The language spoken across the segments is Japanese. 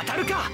当たるか？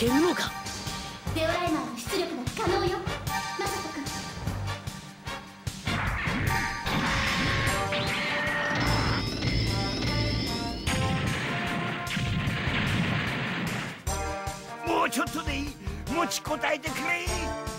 けるのか？デオライマーの出力も可能よ。うちょっとでいい。持ちこたえてくれ。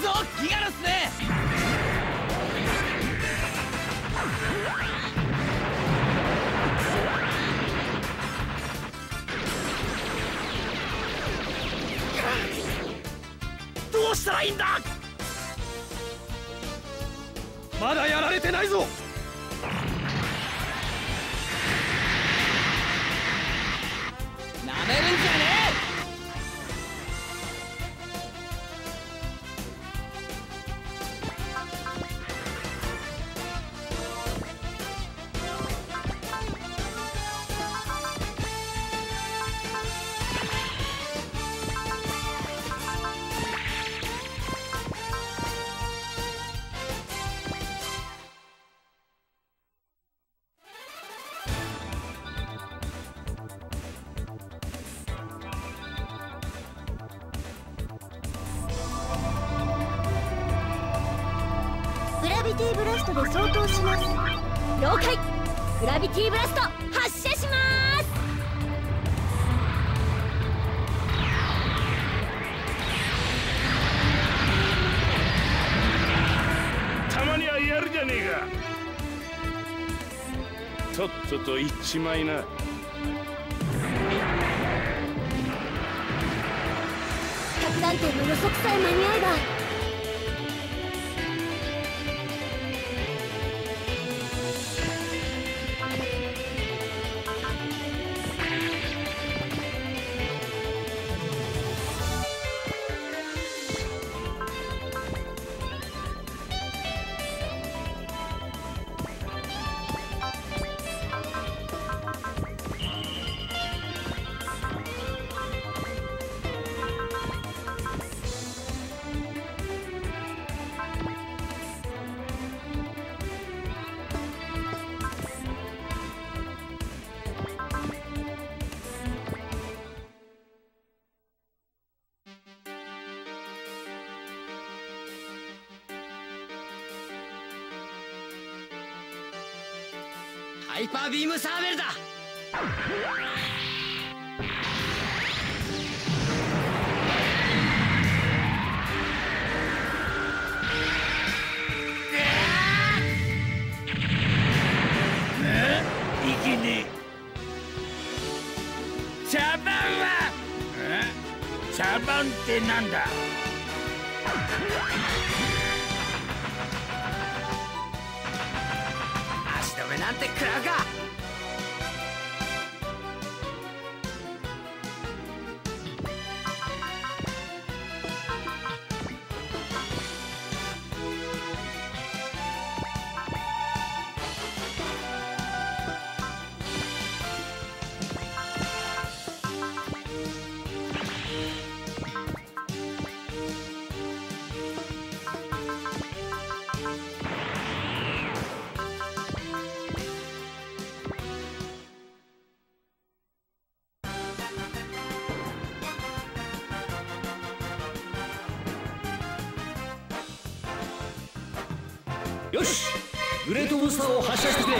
ぞギガラスね。どうしたらいいんだ？まだやられてないぞ。なめるんじゃねグビティブラストで相当します了解グラビティブラスト発射しますたまにはやるじゃねえか。とっとと行っちまいな。着弾点の予測さえ間に合えば。イパービームサーベルだ。いけねえ。茶番は？茶番ってなんだ？なんて食らうかよしグレートブースターを発射してくれ。